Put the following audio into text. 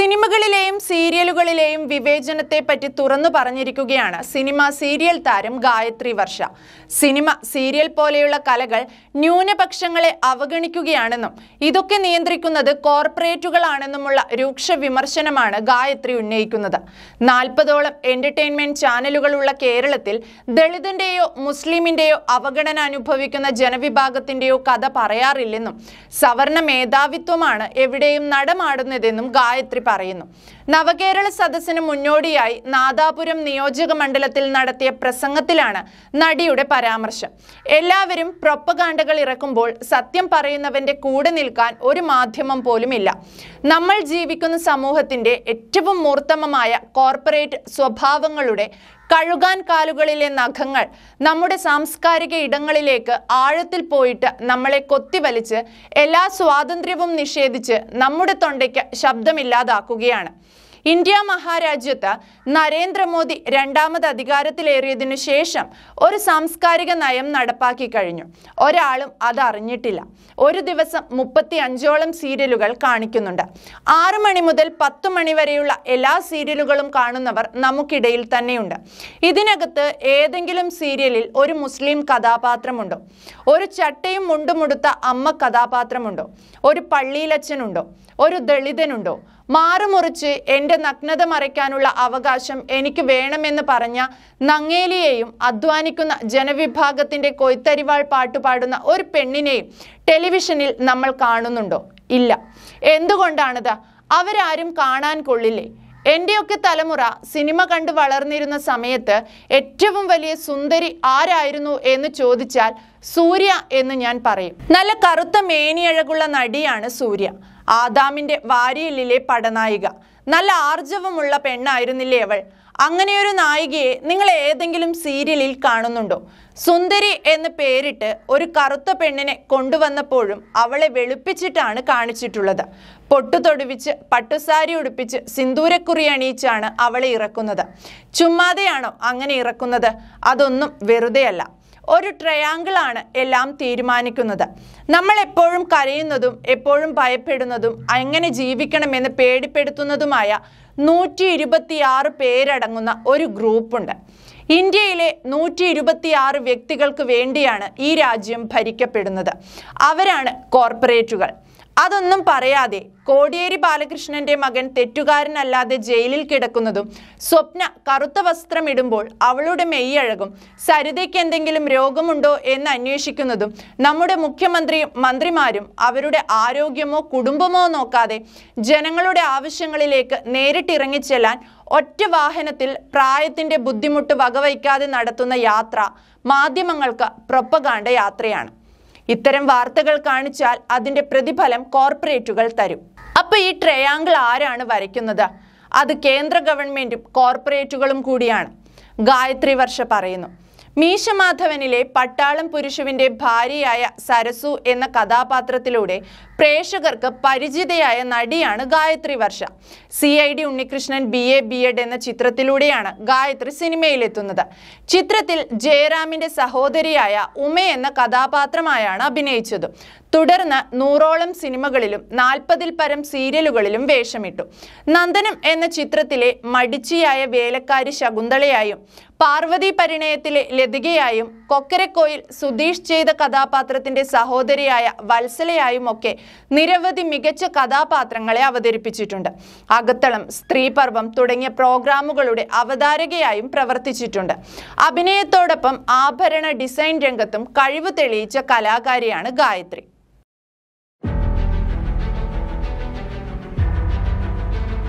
സിനിമകളിലെയും സീരിയലുകളിലെയും വിവേചനത്തെ പറ്റി തുറന്നു പറഞ്ഞിരിക്കുകയാണ് സിനിമ സീരിയൽ താരം ഗായത്രി വർഷ. സിനിമ സീരിയൽ പോലെയുള്ള കലകൾ ന്യൂനപക്ഷങ്ങളെ അവഗണിക്കുകയാണെന്നും ഇതൊക്കെ നിയന്ത്രിക്കുന്നത് കോർപ്പറേറ്റുകളാണെന്നുമുള്ള രൂക്ഷ വിമർശനമാണ് ഗായത്രി ഉന്നയിക്കുന്നത്. നാൽപ്പതോളം എന്റർടൈൻമെന്റ് ചാനലുകളുള്ള കേരളത്തിൽ ദളിതന്റെയോ മുസ്ലിമിന്റെയോ അവഗണന അനുഭവിക്കുന്ന ജനവിഭാഗത്തിന്റെയോ കഥ പറയാറില്ലെന്നും സവർണ മേധാവിത്വമാണ് എവിടെയും നടമാടുന്നതെന്നും ഗായത്രി പറയുന്നു. നവകേരള സദസ്സിന് മുന്നോടിയായി നാദാപുരം നിയോജക മണ്ഡലത്തിൽ നടത്തിയ പ്രസംഗത്തിലാണ് നടിയുടെ പരാമർശം. എല്ലാവരും പ്രൊപ്പകാണ്ടകൾ ഇറക്കുമ്പോൾ സത്യം പറയുന്നവന്റെ കൂടെ നിൽക്കാൻ ഒരു മാധ്യമം പോലുമില്ല. നമ്മൾ ജീവിക്കുന്ന സമൂഹത്തിന്റെ ഏറ്റവും മൂർത്തമമായ കോർപ്പറേറ്റ് സ്വഭാവങ്ങളുടെ കഴുകാൻ കാലുകളിലെ നഖങ്ങൾ നമ്മുടെ സാംസ്കാരിക ഇടങ്ങളിലേക്ക് ആഴത്തിൽ പോയിട്ട് നമ്മളെ കൊത്തിവലിച്ച് എല്ലാ സ്വാതന്ത്ര്യവും നിഷേധിച്ച് നമ്മുടെ തൊണ്ടയ്ക്ക് ശബ്ദമില്ലാതാക്കുകയാണ്. ഇന്ത്യ മഹാരാജ്യത്ത് നരേന്ദ്രമോദി രണ്ടാമത് അധികാരത്തിലേറിയതിനു ശേഷം ഒരു സാംസ്കാരിക നയം നടപ്പാക്കി കഴിഞ്ഞു. ഒരാളും അത് അറിഞ്ഞിട്ടില്ല. ഒരു ദിവസം മുപ്പത്തി അഞ്ചോളം സീരിയലുകൾ കാണിക്കുന്നുണ്ട്. ആറു മണി മുതൽ പത്ത് മണി വരെയുള്ള എല്ലാ സീരിയലുകളും കാണുന്നവർ നമുക്കിടയിൽ തന്നെയുണ്ട്. ഇതിനകത്ത് ഏതെങ്കിലും സീരിയലിൽ ഒരു മുസ്ലിം കഥാപാത്രമുണ്ടോ? ഒരു ചട്ടയും മുണ്ടുമുടുത്ത അമ്മ കഥാപാത്രമുണ്ടോ? ഒരു പള്ളിയിലച്ഛനുണ്ടോ ഒരു ദളിതനുണ്ടോ? മാറുമുറിച്ച് എന്റെ നഗ്നത മറയ്ക്കാനുള്ള അവകാശം എനിക്ക് വേണമെന്ന് പറഞ്ഞ നങ്ങേലിയെയും അധ്വാനിക്കുന്ന ജനവിഭാഗത്തിന്റെ കൊയ്ത്തരിവാൾ പാട്ടുപാടുന്ന ഒരു പെണ്ണിനെയും ടെലിവിഷനിൽ നമ്മൾ കാണുന്നുണ്ടോ? ഇല്ല. എന്തുകൊണ്ടാണിത്? അവരാരും കാണാൻ കൊള്ളില്ലേ? എന്റെയൊക്കെ തലമുറ സിനിമ കണ്ട് വളർന്നിരുന്ന സമയത്ത് ഏറ്റവും വലിയ സുന്ദരി ആരായിരുന്നു എന്ന് ചോദിച്ചാൽ സൂര്യ എന്ന് ഞാൻ പറയും. നല്ല കറുത്ത മേനിയഴകുള്ള നടിയാണ് സൂര്യ. ആദാമിന്റെ വാരിയലിലെ പടനായിക. നല്ല ആർജവമുള്ള പെണ്ണായിരുന്നില്ലേ അവൾ? അങ്ങനെയൊരു നായികയെ നിങ്ങൾ ഏതെങ്കിലും സീരിയലിൽ കാണുന്നുണ്ടോ? സുന്ദരി എന്ന് പേരിട്ട് ഒരു കറുത്ത പെണ്ണിനെ കൊണ്ടുവന്നപ്പോഴും അവളെ വെളുപ്പിച്ചിട്ടാണ് കാണിച്ചിട്ടുള്ളത്. പൊട്ടു തൊടുവിച്ച് പട്ടുസാരി ഉടുപ്പിച്ച് സിന്ദൂരക്കുറി അണിയിച്ചാണ് അവളെ ഇറക്കുന്നത്. ചുമ്മാതെയാണോ അങ്ങനെ ഇറക്കുന്നത്? അതൊന്നും വെറുതെയല്ല. ഒരു ട്രയാങ്കിൾ ആണ് എല്ലാം തീരുമാനിക്കുന്നത്. നമ്മൾ എപ്പോഴും കരയുന്നതും എപ്പോഴും ഭയപ്പെടുന്നതും എങ്ങനെ ജീവിക്കണമെന്ന് പേടിപ്പെടുത്തുന്നതുമായ നൂറ്റി ഇരുപത്തിയാറ് പേരടങ്ങുന്ന ഒരു ഗ്രൂപ്പുണ്ട് ഇന്ത്യയിലെ നൂറ്റി ഇരുപത്തിയാറ് വ്യക്തികൾക്ക് വേണ്ടിയാണ് ഈ രാജ്യം ഭരിക്കപ്പെടുന്നത്. അവരാണ് കോർപ്പറേറ്റുകൾ അതൊന്നും പറയാതെ കോടിയേരി ബാലകൃഷ്ണന്റെ മകൻ തെറ്റുകാരനല്ലാതെ ജയിലിൽ കിടക്കുന്നതും സ്വപ്ന കറുത്ത വസ്ത്രം ഇടുമ്പോൾ അവളുടെ മെയ്യഴകും സരിതയ്ക്ക് എന്തെങ്കിലും രോഗമുണ്ടോ എന്ന് അന്വേഷിക്കുന്നതും നമ്മുടെ മുഖ്യമന്ത്രിയും മന്ത്രിമാരും അവരുടെ ആരോഗ്യമോ കുടുംബമോ നോക്കാതെ ജനങ്ങളുടെ ആവശ്യങ്ങളിലേക്ക് നേരിട്ടിറങ്ങിച്ചെല്ലാൻ ഒറ്റ വാഹനത്തിൽ പ്രായത്തിന്റെ ബുദ്ധിമുട്ട് വകവയ്ക്കാതെ നടത്തുന്ന യാത്ര മാധ്യമങ്ങൾക്ക് പ്രൊപ്പകാണ്ട യാത്രയാണ്. ഇത്തരം വാർത്തകൾ കാണിച്ചാൽ അതിന്റെ പ്രതിഫലം കോർപ്പറേറ്റുകൾ തരും. അപ്പൊ ഈ ട്രയാങ്കിൾ ആരാണ് വരയ്ക്കുന്നത്? അത് കേന്ദ്ര ഗവൺമെന്റും കോർപ്പറേറ്റുകളും കൂടിയാണ്. ഗായത്രി വർഷ പറയുന്നു. മീശമാധവനിലെ പട്ടാളം പുരുഷുവിന്റെ ഭാര്യയായ സരസു എന്ന കഥാപാത്രത്തിലൂടെ പ്രേക്ഷകർക്ക് പരിചിതയായ നടിയാണ് Gayathri Varsha. C I D Unnikrishnan B A B Ed എന്ന ചിത്രത്തിലൂടെയാണ് ഗായത്രി സിനിമയിലെത്തുന്നത്. ചിത്രത്തിൽ ജയറാമിന്റെ സഹോദരിയായ ഉമ എന്ന കഥാപാത്രമായാണ് അഭിനയിച്ചത്. തുടർന്ന് നൂറോളം സിനിമകളിലും നാൽപ്പതിൽ പരം സീരിയലുകളിലും വേഷമിട്ടു. നന്ദനം എന്ന ചിത്രത്തിലെ മടിച്ചിയായ വേലക്കാരി ശകുന്തളയായും പാർവതി പരിണയത്തിലെ ലതികയായും കൊക്കരക്കോയിൽ സുധീഷ് ചെയ്ത കഥാപാത്രത്തിന്റെ സഹോദരിയായ വത്സലയായും ഒക്കെ നിരവധി മികച്ച കഥാപാത്രങ്ങളെ അവതരിപ്പിച്ചിട്ടുണ്ട്. അകത്തളം സ്ത്രീപർവം തുടങ്ങിയ പ്രോഗ്രാമുകളുടെ അവതാരകയായും പ്രവർത്തിച്ചിട്ടുണ്ട്. അഭിനയത്തോടൊപ്പം ആഭരണ ഡിസൈൻ രംഗത്തും കഴിവ് തെളിയിച്ച കലാകാരിയാണ് ഗായത്രി.